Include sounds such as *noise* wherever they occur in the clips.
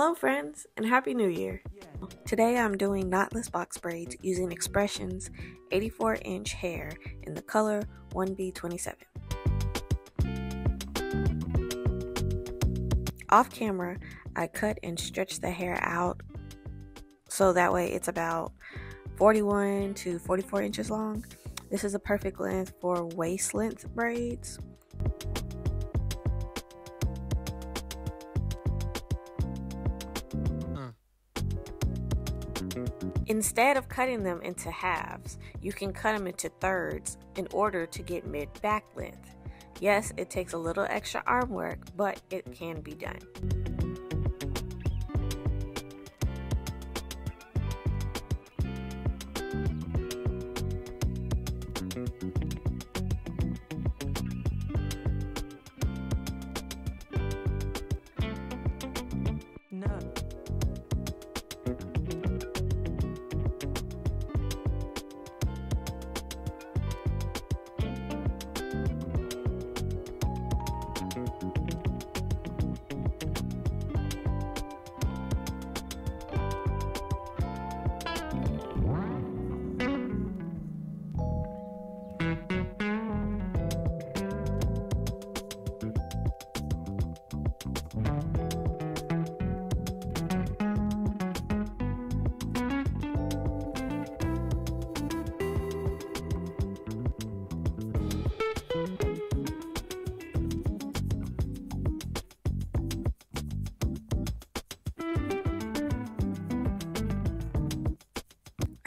Hello friends and Happy New Year! Today I'm doing knotless box braids using X-pressions 84 inch hair in the color 1B27. Off camera, I cut and stretch the hair out so that way it's about 41 to 44 inches long. This is a perfect length for waist length braids. Instead of cutting them into halves, you can cut them into thirds in order to get mid back length. Yes, it takes a little extra arm work, but it can be done.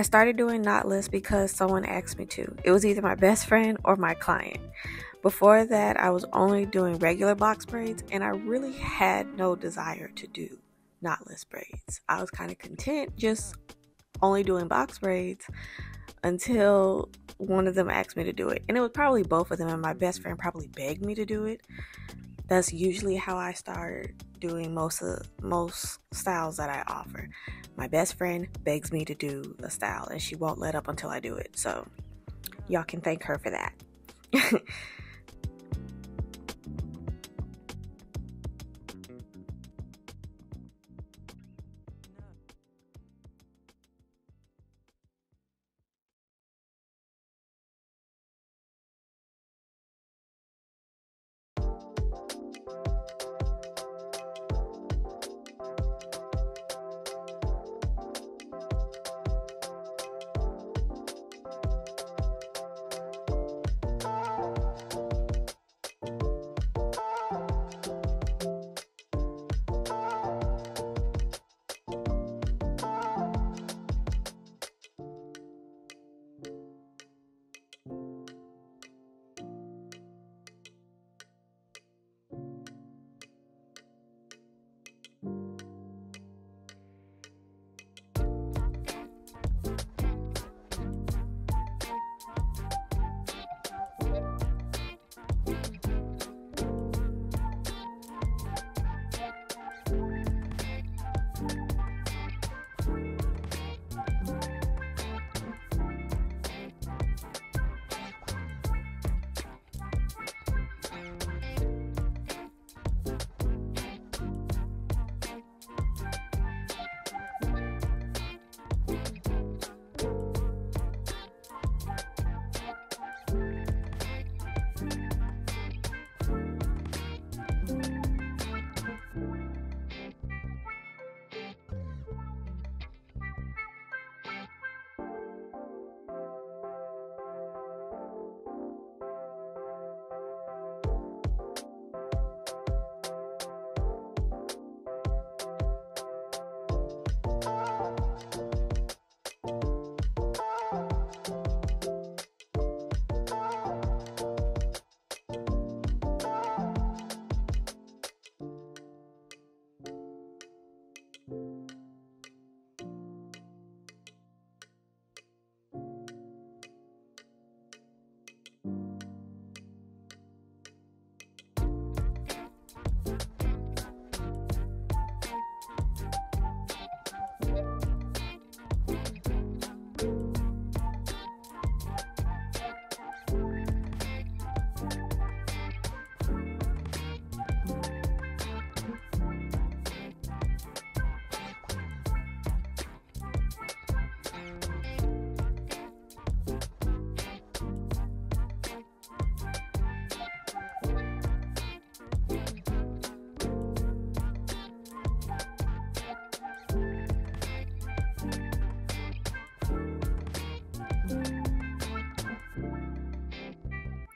I started doing knotless because someone asked me to. It was either my best friend or my client. Before that, I was only doing regular box braids and I really had no desire to do knotless braids. I was kind of content just only doing box braids until one of them asked me to do it. And it was probably both of them, and my best friend probably begged me to do it. That's usually how I start doing most of most styles that I offer. My best friend begs me to do a style and she won't let up until I do it. So y'all can thank her for that. *laughs*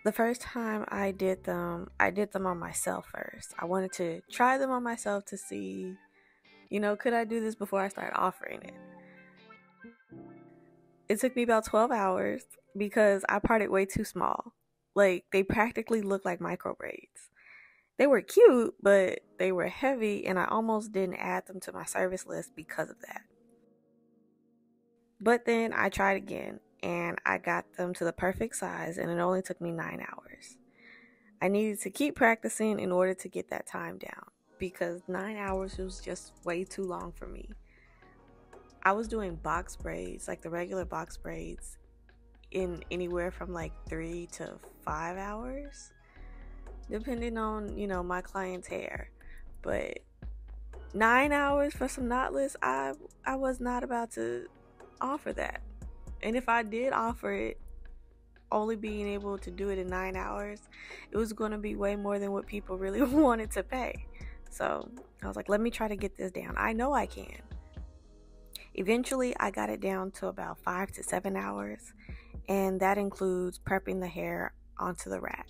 the first time I did them, I did them on myself first. I wanted to try them on myself to see, you know, could I do this before I start offering it? It took me about 12 hours because I parted way too small. Like, they practically look like micro braids. They were cute, but they were heavy, and I almost didn't add them to my service list because of that. But then I tried again and I got them to the perfect size, and it only took me nine hours. I needed to keep practicing in order to get that time down because nine hours was just way too long for me. I was doing box braids, like the regular box braids, in anywhere from like three to five hours, depending on, you know, my client's hair. But nine hours for some knotless, I I was not about to offer that. And if I did offer it, only being able to do it in nine hours, it was going to be way more than what people *laughs* really wanted to pay. So I was like, let me try to get this down. I know I can. Eventually, I got it down to about five to seven hours, and that includes prepping the hair onto the rack.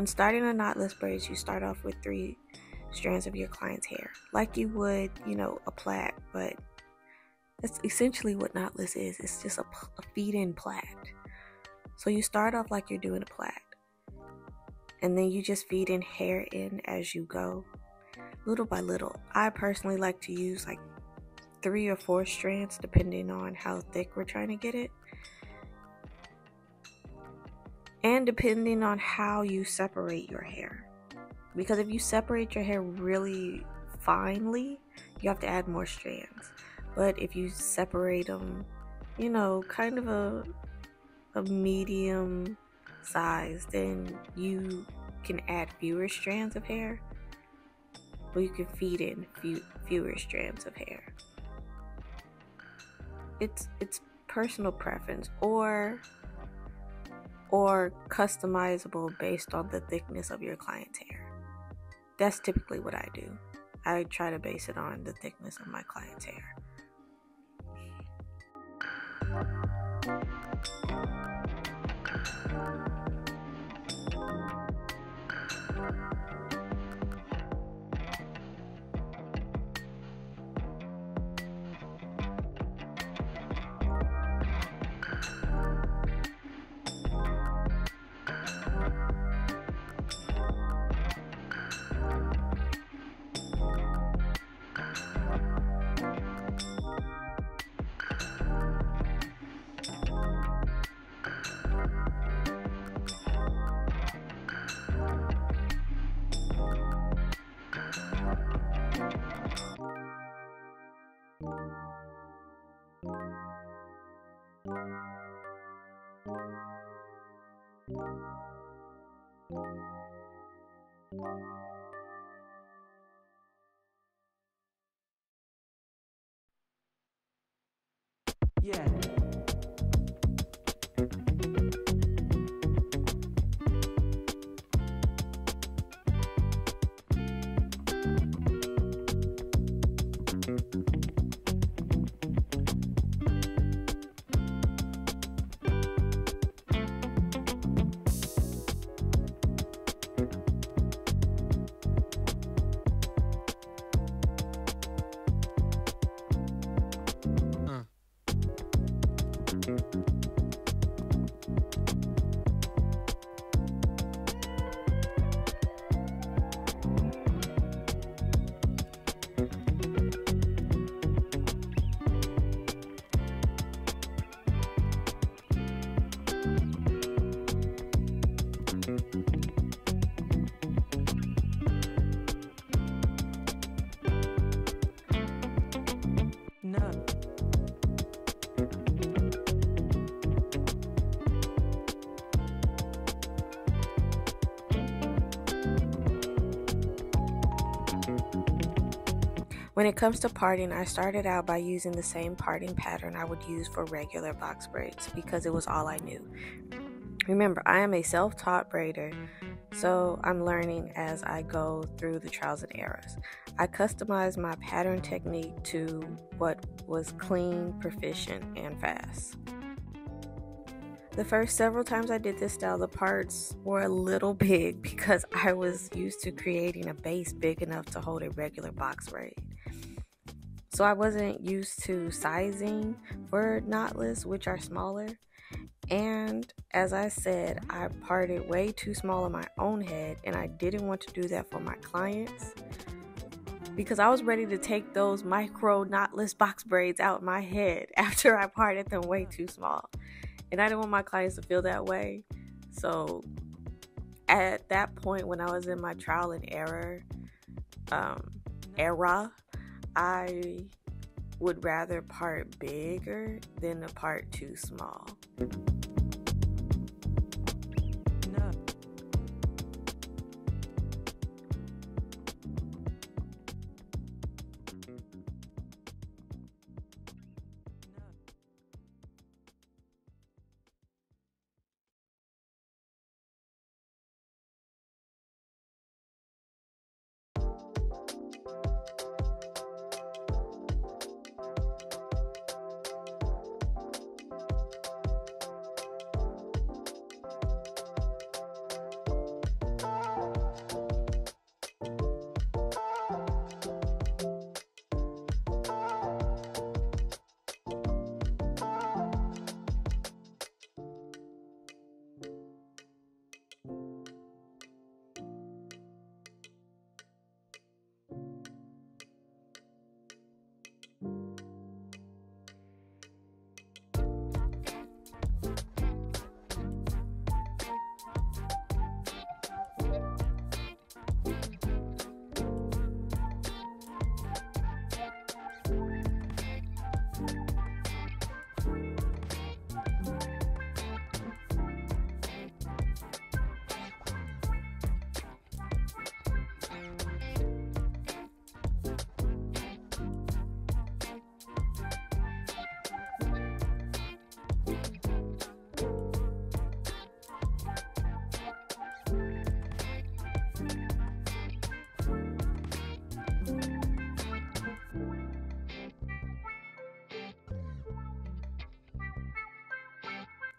When starting a knotless braids, you start off with three strands of your client's hair, like you would, you know, a plait, but that's essentially what knotless is. It's just a, a feed in plait. So you start off like you're doing a plait. and then you just feed in hair in as you go, little by little. I personally like to use like three or four strands depending on how thick we're trying to get it. And depending on how you separate your hair. Because if you separate your hair really finely, you have to add more strands. But if you separate them, you know, kind of a a medium size, then you can add fewer strands of hair. Or you can feed in few, fewer strands of hair. It's it's personal preference or or customizable based on the thickness of your client's hair. That's typically what I do. I try to base it on the thickness of my client's hair. Yeah. When it comes to parting, I started out by using the same parting pattern I would use for regular box braids because it was all I knew. Remember, I am a self taught braider, so I'm learning as I go through the trials and errors. I customized my pattern technique to what was clean, proficient, and fast. The first several times I did this style, the parts were a little *laughs* big because I was used to creating a base big enough to hold a regular box braid. So I wasn't used to sizing for knotless, which are smaller. And as I said, I parted way too small on my own head, and I didn't want to do that for my clients because I was ready to take those micro knotless box braids out my head *laughs* after I parted them way too small. And I didn't want my clients to feel that way. So at that point, when I was in my trial and error um, era, I would rather part bigger than a part too small.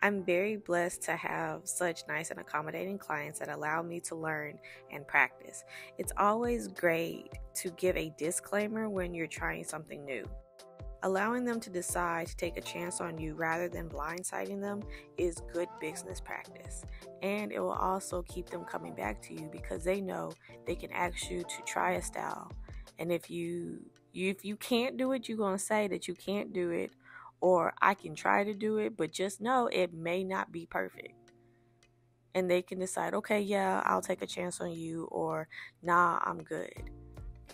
I'm very blessed to have such nice and accommodating clients that allow me to learn and practice. It's always great to give a disclaimer when you're trying something new. Allowing them to decide to take a chance on you rather than blindsiding them is good business practice. And it will also keep them coming back to you because they know they can ask you to try a style. And if you, if you can't do it, you're going to say that you can't do it or I can try to do it, but just know it may not be perfect. And they can decide, okay, yeah, I'll take a chance on you, or nah, I'm good.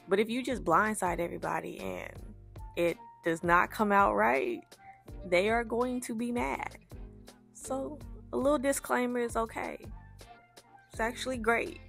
But if you just blindside everybody and it does not come out right, they are going to be mad. So, a little disclaimer is okay. It's actually great.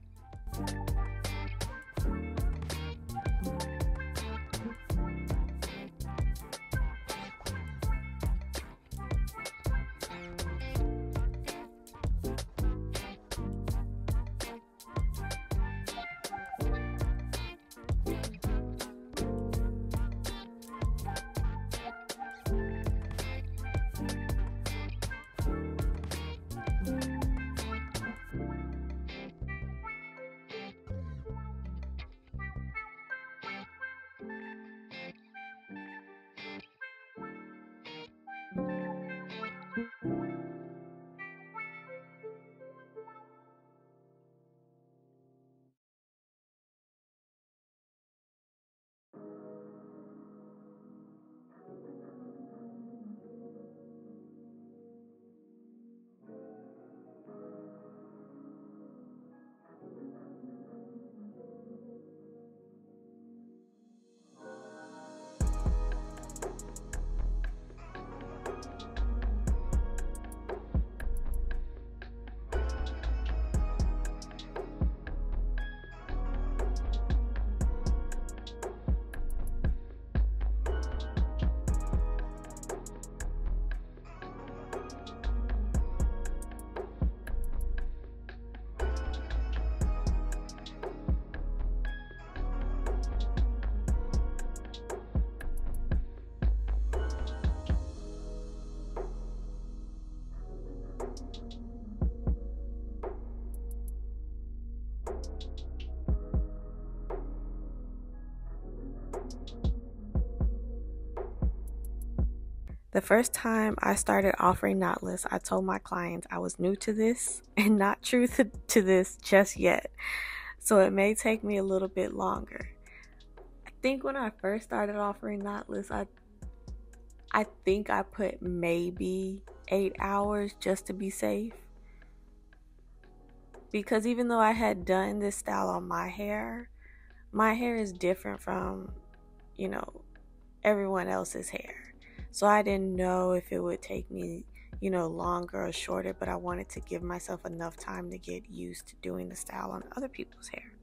The first time I started offering knotless, I told my clients I was new to this *laughs* and not true to, to this just yet. So it may take me a little bit longer. I think when I first started offering knotless, I I think I put maybe 8 hours just to be safe. Because even though I had done this style on my hair, my hair is different from, you know, everyone else's hair. So I didn't know if it would take me, you know, longer or shorter, but I wanted to give myself enough time to get used to doing the style on other people's hair.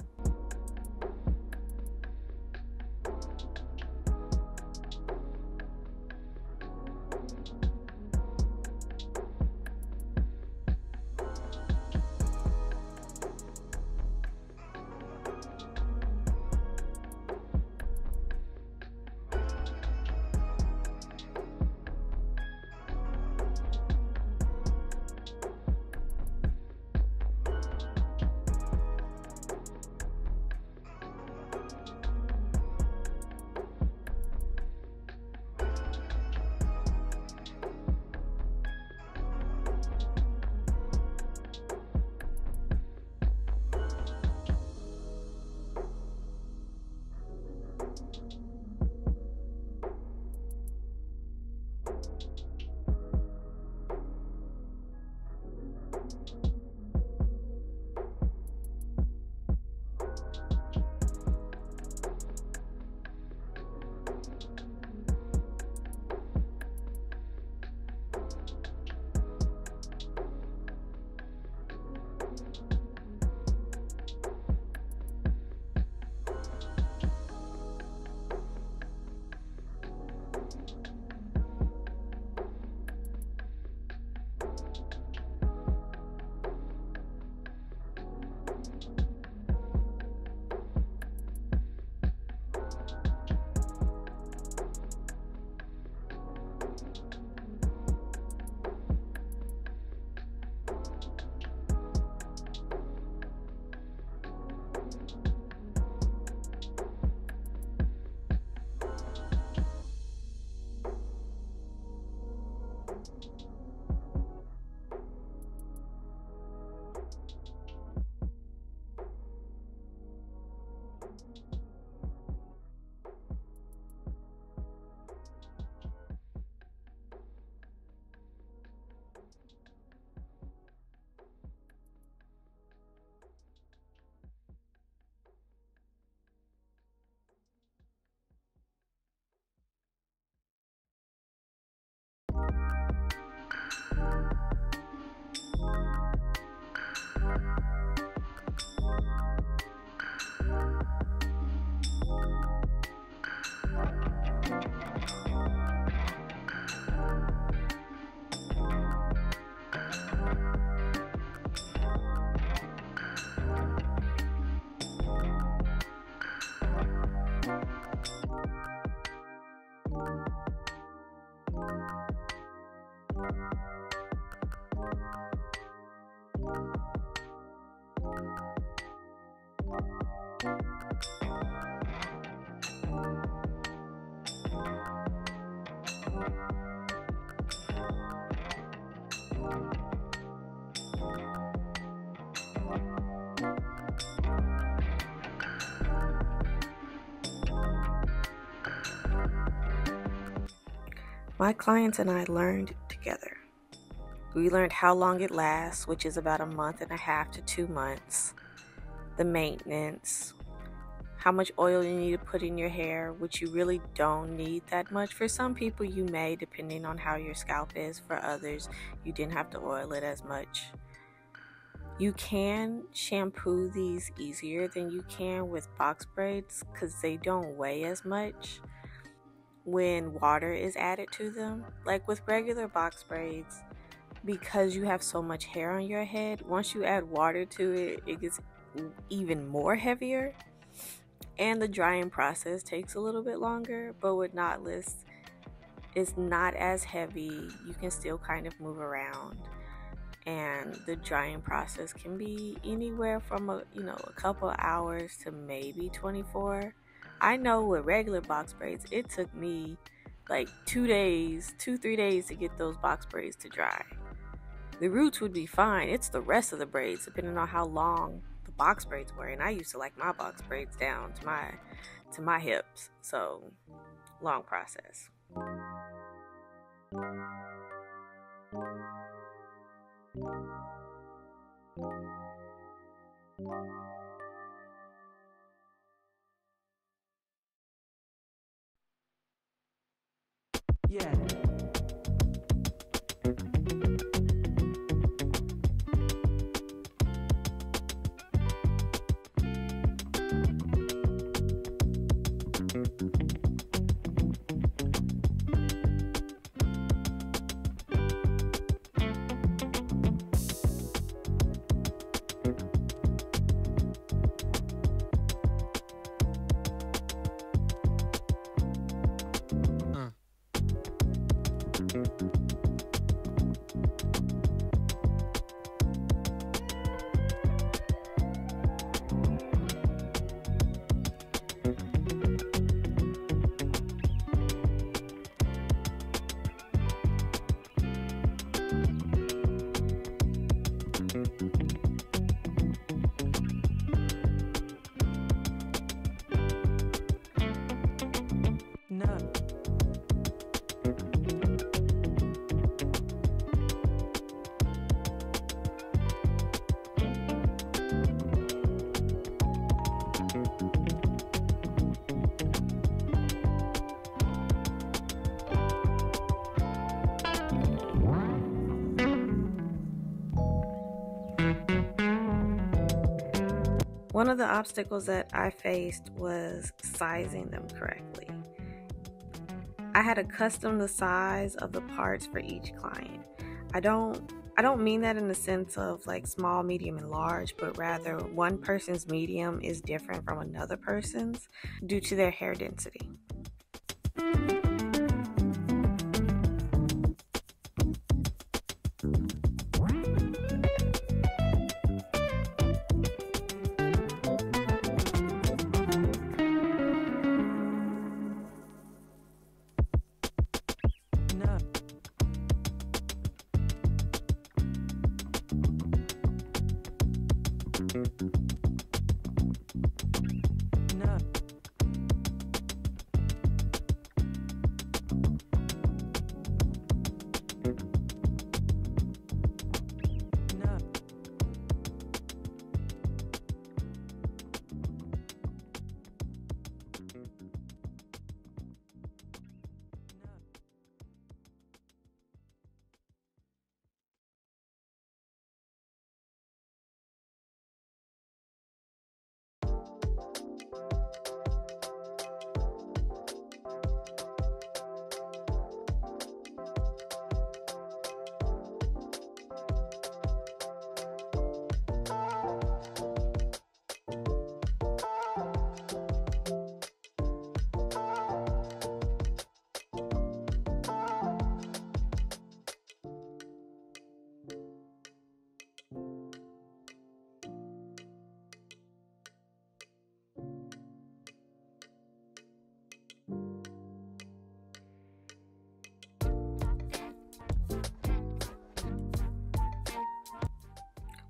My clients and I learned we learned how long it lasts, which is about a month and a half to two months, the maintenance, how much oil you need to put in your hair, which you really don't need that much. For some people, you may, depending on how your scalp is. For others, you didn't have to oil it as much. You can shampoo these easier than you can with box braids because they don't weigh as much when water is added to them. Like with regular box braids, because you have so much hair on your head, once you add water to it, it gets even more heavier. And the drying process takes a little bit longer, but with knotless, it's not as heavy. You can still kind of move around. And the drying process can be anywhere from a you know a couple hours to maybe 24 I know with regular box braids, it took me like two days, two, three days to get those box braids to dry. The roots would be fine. It's the rest of the braids, depending on how long the box braids were. And I used to like my box braids down to my to my hips. So long process. Yeah. One of the obstacles that I faced was sizing them correctly. I had to custom the size of the parts for each client. I don't I don't mean that in the sense of like small, medium, and large, but rather one person's medium is different from another person's due to their hair density.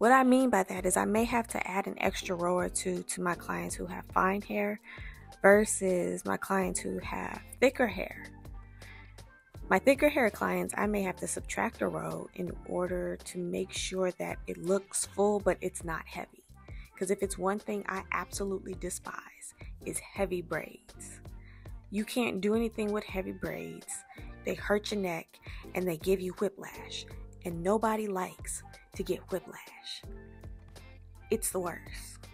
What I mean by that is I may have to add an extra row or two to my clients who have fine hair versus my clients who have thicker hair. My thicker hair clients, I may have to subtract a row in order to make sure that it looks full but it's not heavy. Because if it's one thing I absolutely despise, is heavy braids. You can't do anything with heavy braids. They hurt your neck and they give you whiplash. And nobody likes to get whiplash. It's the worst.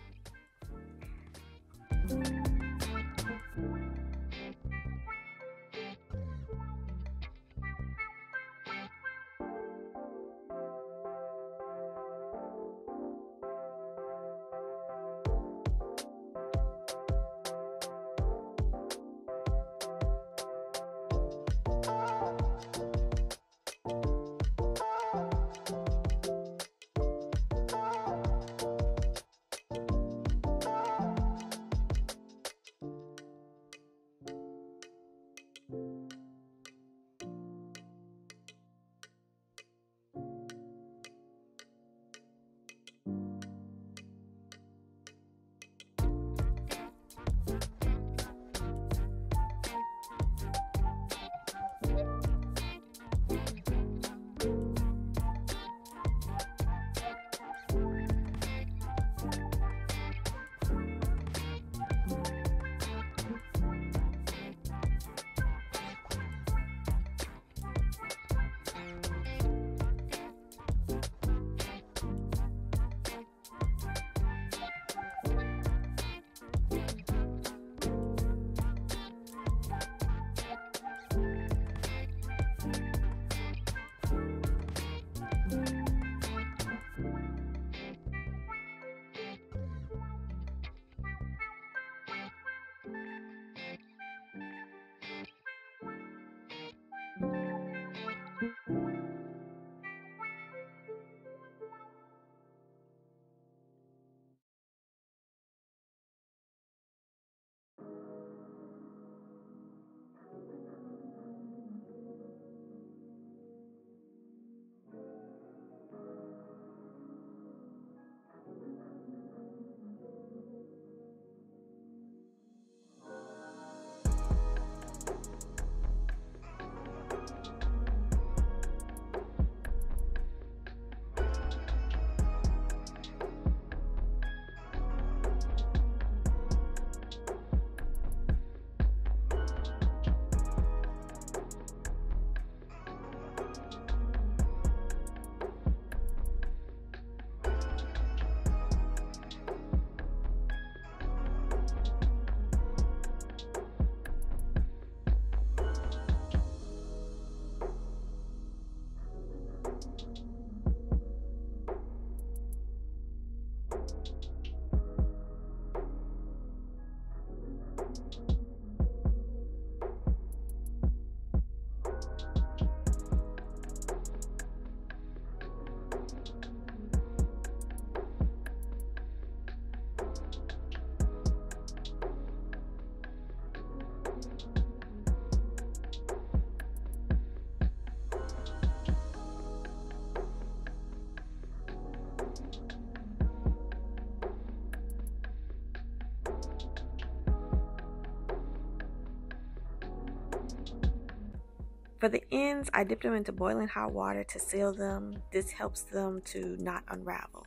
For the ends, I dipped them into boiling hot water to seal them. This helps them to not unravel.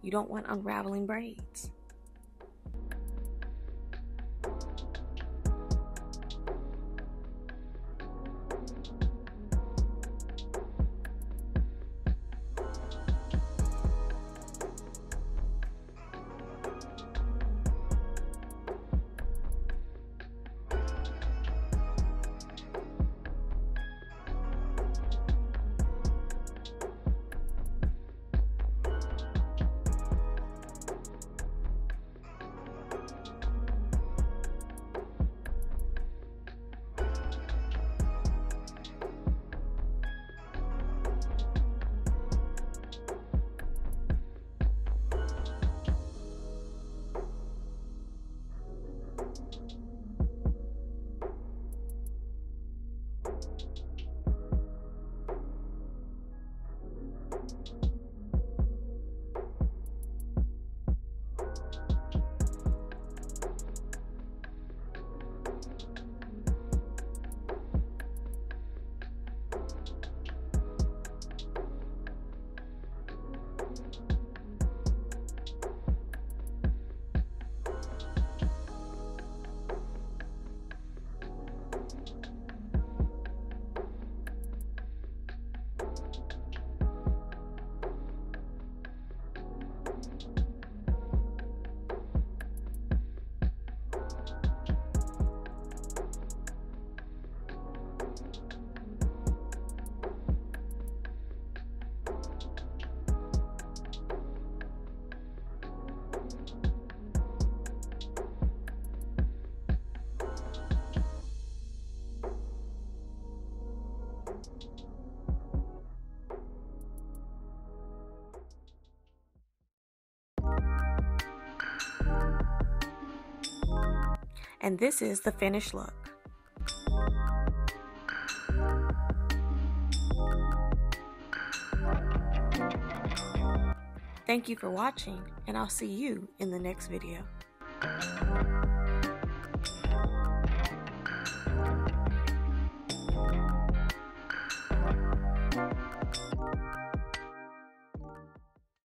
You don't want unraveling braids. And this is the finished look. Thank you for watching, and I'll see you in the next video.